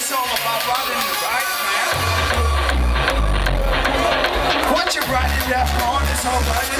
this song about Robin right, man. What you writing that for? This whole